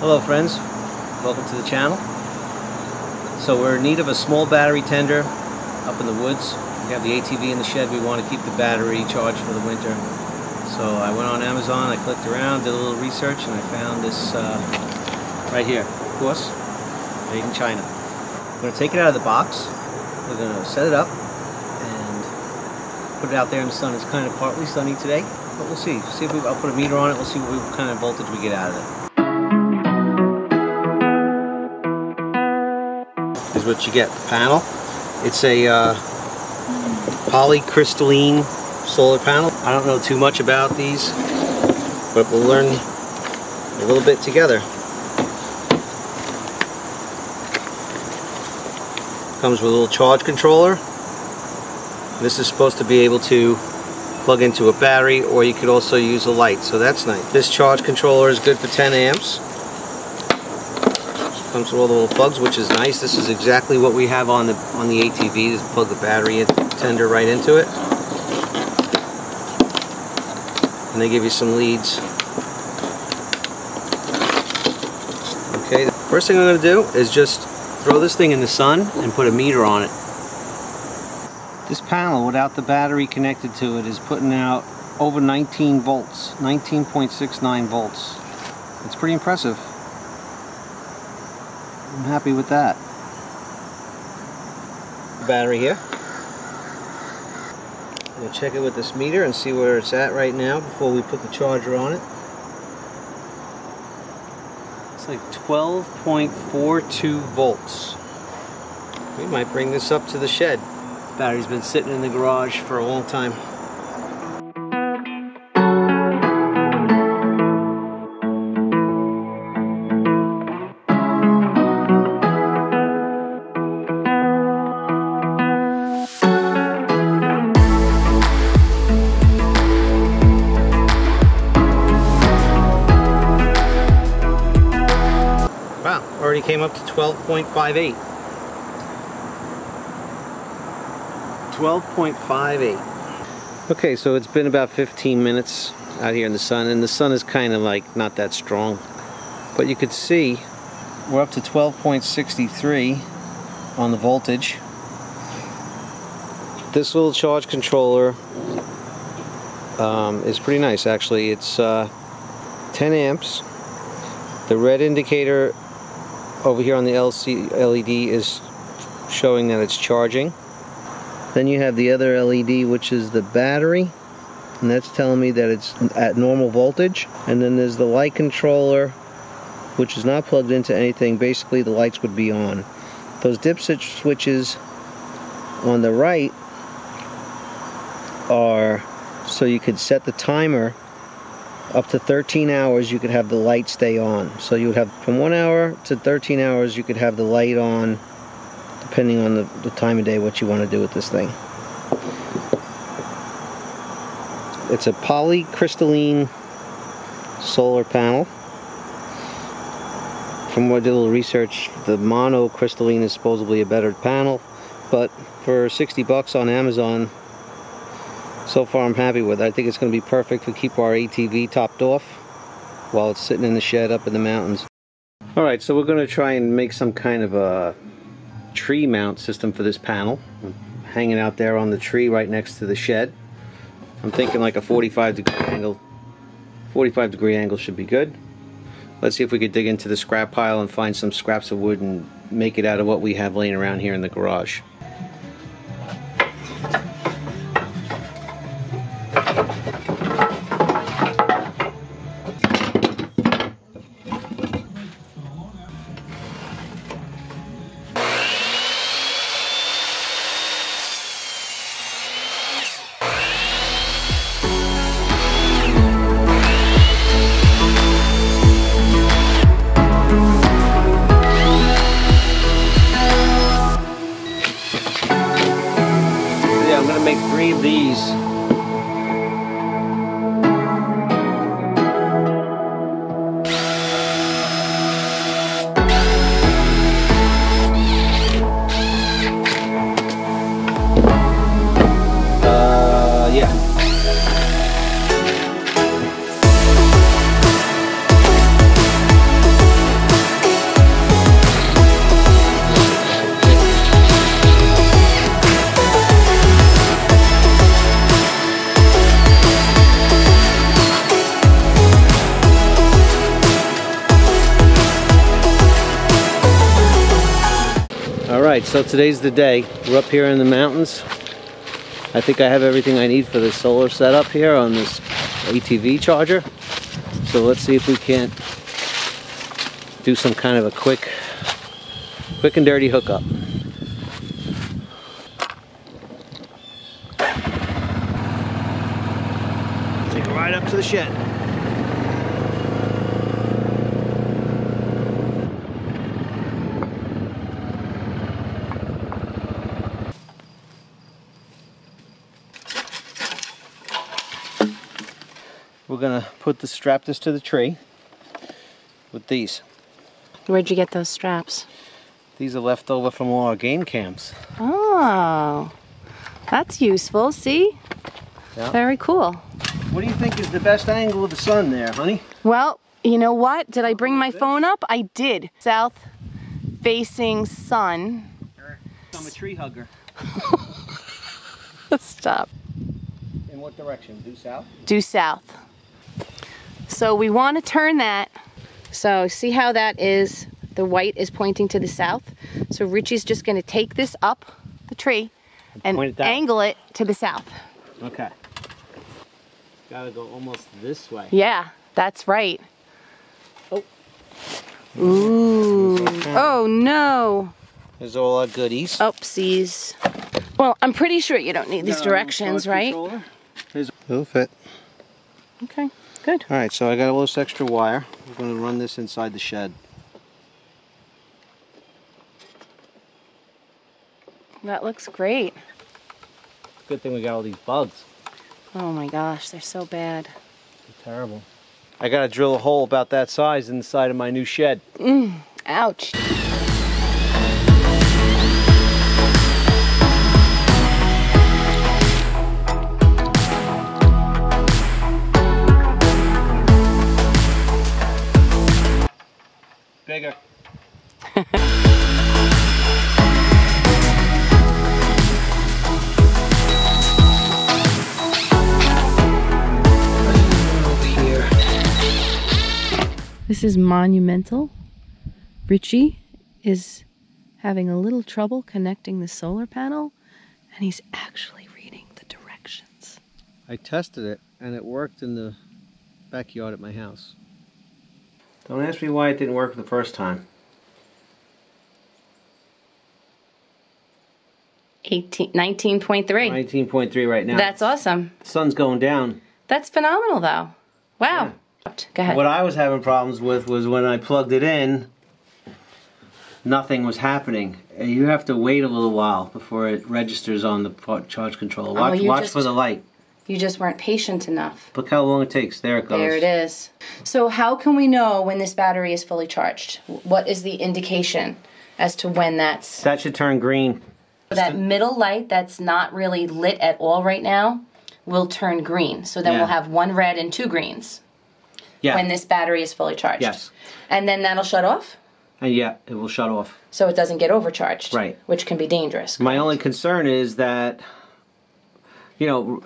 Hello friends, welcome to the channel. So we're in need of a small battery tender up in the woods. We have the ATV in the shed, we want to keep the battery charged for the winter. So I went on Amazon, I clicked around, did a little research, and I found this uh, right here, of course, made in China. I'm going to take it out of the box, we're going to set it up, and put it out there in the sun. It's kind of partly sunny today, but we'll see. See if we, I'll put a meter on it, we'll see what kind of voltage we get out of it. What you get. The panel. It's a uh, polycrystalline solar panel. I don't know too much about these, but we'll learn a little bit together. Comes with a little charge controller. This is supposed to be able to plug into a battery or you could also use a light, so that's nice. This charge controller is good for 10 amps. Comes with all the little plugs, which is nice. This is exactly what we have on the on the ATV. Just plug the battery tender right into it. And they give you some leads. Okay, the first thing I'm going to do is just throw this thing in the sun and put a meter on it. This panel, without the battery connected to it, is putting out over 19 volts, 19.69 volts. It's pretty impressive. I'm happy with that. Battery here. We'll check it with this meter and see where it's at right now before we put the charger on it. It's like 12.42 volts. We might bring this up to the shed. Battery's been sitting in the garage for a long time. Already came up to 12.58. 12.58. Okay, so it's been about 15 minutes out here in the sun, and the sun is kind of like not that strong. But you could see we're up to 12.63 on the voltage. This little charge controller um, is pretty nice actually. It's uh, 10 amps. The red indicator over here on the LC LED is showing that it's charging. Then you have the other LED which is the battery and that's telling me that it's at normal voltage. And then there's the light controller which is not plugged into anything. Basically the lights would be on. Those dip switches on the right are so you could set the timer up to 13 hours you could have the light stay on. So you would have from one hour to 13 hours you could have the light on depending on the, the time of day what you want to do with this thing. It's a polycrystalline solar panel. From what I did a little research the monocrystalline is supposedly a better panel but for 60 bucks on Amazon so far I'm happy with it. I think it's going to be perfect to keep our ATV topped off while it's sitting in the shed up in the mountains. Alright, so we're going to try and make some kind of a tree mount system for this panel. I'm hanging out there on the tree right next to the shed. I'm thinking like a 45 degree angle. 45 degree angle should be good. Let's see if we could dig into the scrap pile and find some scraps of wood and make it out of what we have laying around here in the garage. These. So today's the day. We're up here in the mountains. I think I have everything I need for the solar setup here on this ATV charger. So let's see if we can't do some kind of a quick, quick and dirty hookup. Take a ride up to the shed. We're gonna put the strap this to the tree with these. Where'd you get those straps? These are left over from all our game camps. Oh, that's useful. See? Yeah. Very cool. What do you think is the best angle of the sun there, honey? Well, you know what? Did I bring my phone up? I did. South facing sun. I'm a tree hugger. Stop. In what direction? Due south? Due south. So we want to turn that. So see how that is? The white is pointing to the south. So Richie's just going to take this up the tree and point it angle it to the south. Okay. Gotta go almost this way. Yeah, that's right. Oh. Ooh. Oh no. There's all our goodies. Oopsies. Well, I'm pretty sure you don't need these directions, right? It'll fit. Okay, good. All right, so I got a little extra wire. We're gonna run this inside the shed. That looks great. Good thing we got all these bugs. Oh my gosh, they're so bad. They're terrible. I gotta drill a hole about that size in the side of my new shed. Mm, ouch. This is monumental. Richie is having a little trouble connecting the solar panel, and he's actually reading the directions. I tested it and it worked in the backyard at my house. Don't ask me why it didn't work the first time. 18, 19.3. 19.3 right now. That's awesome. sun's going down. That's phenomenal, though. Wow. Go ahead. What I was having problems with was when I plugged it in, nothing was happening. You have to wait a little while before it registers on the charge controller. Oh, watch, Oh, watch just- for the light. You just weren't patient enough. Look how long it takes. There it goes. There it is. So, how can we know when this battery is fully charged? What is the indication as to when that's That should turn green. that middle light that's not really lit at all right now will turn green. So then Yeah. we'll have one red and two greens Yeah. when this battery is fully charged. Yes. And then that'll shut off And yeah, it will shut off. so it doesn't get overcharged. Right. Which can be dangerous. My only concern is that, you know,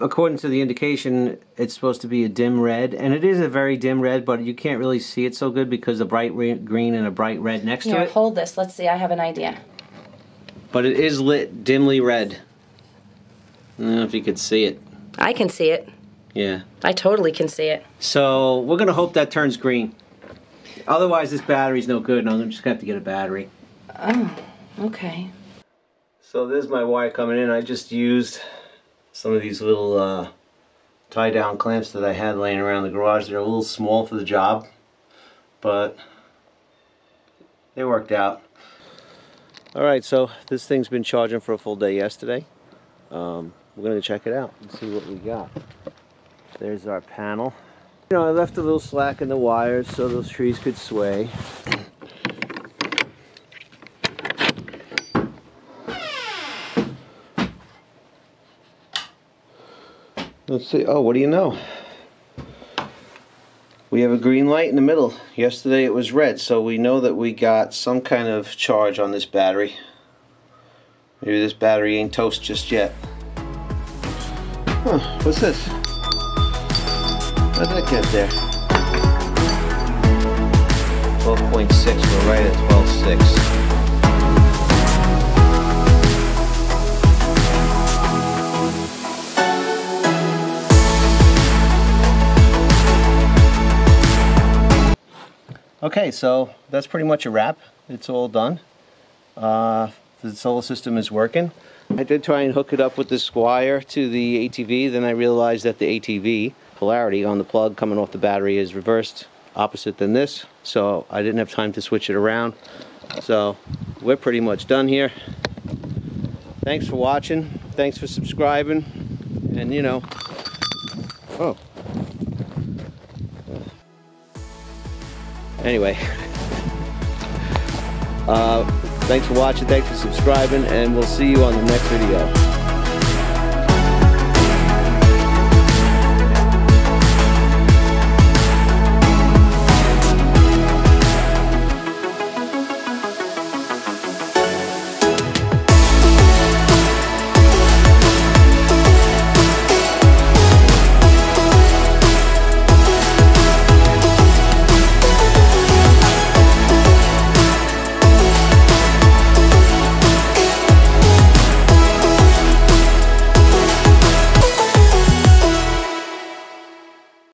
according to the indication, it's supposed to be a dim red, and it is a very dim red, but you can't really see it so good because the bright re- green and a bright red next to it. hold this. Let's see. I have an idea. But it is lit dimly red. I don't know if you could see it. I can see it. Yeah. I totally can see it. So we're gonna hope that turns green. Otherwise, this battery's no good, and I'm just gonna have to get a battery. Oh, okay. So there's my wire coming in. I just used some of these little uh, tie down clamps that I had laying around the garage. They're a little small for the job, but they worked out. All right, so this thing's been charging for a full day yesterday. Um, we're gonna check it out and see what we got. There's our panel. You know, I left a little slack in the wires so those trees could sway. Let's see. Oh, what do you know? We have a green light in the middle. Yesterday it was red, so we know that we got some kind of charge on this battery. Maybe this battery ain't toast just yet. Huh, what's this? Doesn't look get there. 12.6, we're right at 12.6. Okay, so that's pretty much a wrap. It's all done. Uh, the solar system is working. I did try and hook it up with the Squire to the ATV, then I realized that the ATV polarity on the plug coming off the battery is reversed opposite than this, so I didn't have time to switch it around. So we're pretty much done here. Thanks for watching. Thanks for subscribing. And you know, oh. Anyway, uh, thanks for watching, thanks for subscribing, and we'll see you on the next video.